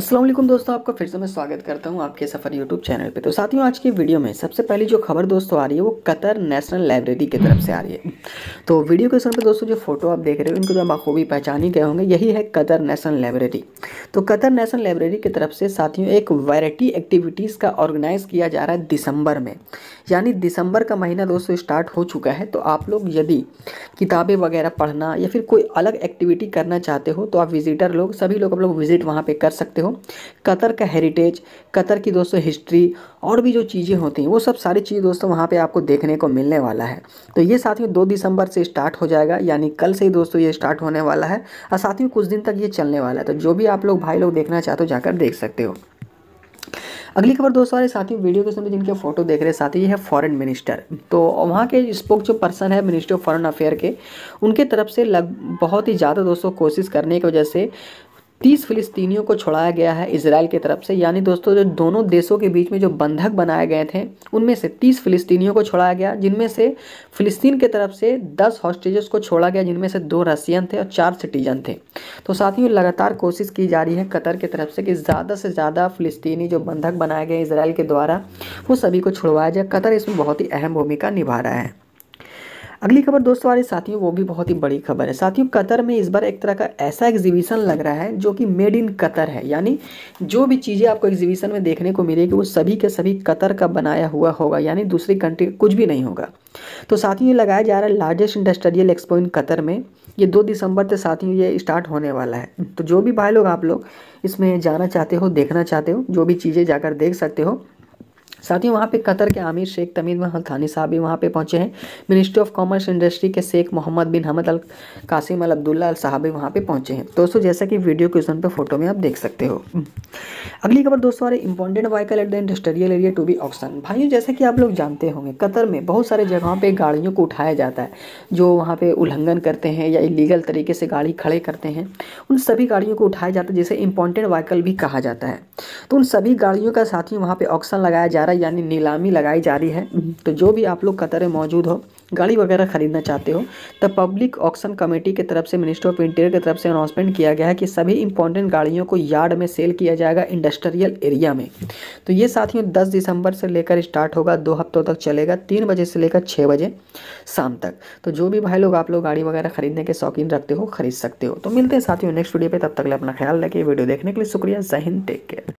असलम दोस्तों, आपका फिर से मैं स्वागत करता हूँ आपके सफ़र यूट्यूब चैनल पे। तो साथियों, आज की वीडियो में सबसे पहली जो खबर दोस्तों आ रही है, वो कतर नेशनल लाइब्रेरी की तरफ़ से आ रही है। तो वीडियो के समय पे दोस्तों, जो फ़ोटो आप देख रहे हो, इनको तो बखूबी पहचान ही गए होंगे। यही है कतर नेशनल लाइब्रेरी। तो कतर नेशनल लाइब्रेरी की तरफ़ से साथियों, एक वैरायटी एक्टिविटीज़ का ऑर्गेनाइज किया जा रहा है दिसंबर में। यानी दिसंबर का महीना दोस्तों स्टार्ट हो चुका है। तो आप लोग यदि किताबें वगैरह पढ़ना या फिर कोई अलग एक्टिविटी करना चाहते हो तो आप विजिटर लोग, सभी लोग आप लोग विज़िट वहाँ पर कर सकते हो। कतर का हेरिटेज कतर की दोस्तों हिस्ट्री और भी जो चीज़ें होती हैं, वो सब सारी चीज़ दोस्तों वहाँ पे आपको देखने को मिलने वाला है। तो ये साथियों दो दिसंबर से स्टार्ट हो जाएगा, यानी कल से ही दोस्तों ये स्टार्ट होने वाला है और साथियों कुछ दिन तक ये चलने वाला है। तो जो भी आप लोग भाई लोग देखना चाहते हो, जाकर देख सकते हो। अगली खबर दोस्तों हमारे साथी वीडियो के समय जिनके फ़ोटो देख रहे साथी, ये है फॉरेन मिनिस्टर तो वहाँ के स्पोक जो पर्सन है मिनिस्टर ऑफ़ फॉरेन अफेयर के, उनके तरफ़ से लग, बहुत ही ज़्यादा दोस्तों कोशिश करने की वजह से तीस फिलिस्तीनियों को छोड़ाया गया है इसराइल की तरफ़ से। यानी दोस्तों, जो दोनों देशों के बीच में जो बंधक बनाए गए थे, उनमें से तीस फिलिस्तीनियों को छोड़ाया गया, जिनमें से फिलिस्तीन की तरफ़ से दस हॉस्टेजेस को छोड़ा गया, जिनमें से दो रसियन थे और चार सिटीजन थे। तो साथ ही लगातार कोशिश की जा रही है कतर की तरफ़ से कि ज़्यादा से ज़्यादा फिलिस्तीनी जो बंधक बनाए गए इसराइल के द्वारा, वो सभी को छुड़वाया जाए। कतर इसमें बहुत ही अहम भूमिका निभा रहा है। अगली खबर दोस्तों, हमारे साथियों, वो भी बहुत ही बड़ी खबर है। साथियों, कतर में इस बार एक तरह का ऐसा एग्जीबिशन लग रहा है जो कि मेड इन कतर है। यानी जो भी चीज़ें आपको एग्जीबिशन में देखने को मिलेगी, वो सभी के सभी कतर का बनाया हुआ होगा, यानी दूसरी कंट्री कुछ भी नहीं होगा। तो साथियों, ये लगाया जा रहा है largest industrial expo in Qatar में। ये दो दिसंबर से साथियों, ये स्टार्ट होने वाला है। तो जो भी भाई लोग, आप लोग इसमें जाना चाहते हो, देखना चाहते हो, जो भी चीज़ें जाकर देख सकते हो साथ ही वहाँ पे कतर के आमिर शेख तमीद हल्थानी साहब भी वहाँ पे पहुँचे हैं। मिनिस्ट्री ऑफ़ कॉमर्स इंडस्ट्री के शेख मोहम्मद बिन हमद अल कासिम अल अब्दुल्ला अल साहब भी वहाँ पे पहुँचे हैं। दोस्तों, जैसा कि वीडियो क्वेश्चन पे फ़ोटो में आप देख सकते हो। अगली खबर दोस्तों आ रही important vehicle at the industrial area to be option भाइयों, जैसे कि आप लोग जानते होंगे, कतर में बहुत सारे जगहों पर गाड़ियों को उठाया जाता है, जो वहाँ पर उल्लंघन करते हैं या इलीगल तरीके से गाड़ी खड़े करते हैं। उन सभी गाड़ियों को उठाया जाता है, जिसे इंपॉर्टेंट वाइकल भी कहा जाता है। तो उन सभी गाड़ियों का साथ ही वहाँ पर ऑप्शन लगाया जा रहा है। यानी नीलामी लगाई जा रही है। तो जो भी आप लोग कतर में मौजूद हो, गाड़ी वगैरह खरीदना चाहते हो तो पब्लिक ऑक्शन कमेटी की तरफ़ से, मिनिस्टर ऑफ़ इंटीरियर की तरफ़ से अनाउंसमेंट किया गया है कि सभी इंपॉर्टेंट गाड़ियों को यार्ड में सेल किया जाएगा इंडस्ट्रियल एरिया में। तो ये साथियों, दस दिसंबर से लेकर स्टार्ट होगा, दो हफ्तों तक चलेगा, तीन बजे से लेकर छः बजे शाम तक। तो जो भी भाई लोग आप लोग गाड़ी वगैरह खरीदने के शौकीन रखते हो, खरीद सकते हो। तो मिलते हैं साथियों नेक्स्ट वीडियो पर तब तक अपना ख्याल रखिए। वीडियो देखने के लिए शुक्रिया, जय हिंद टेक केयर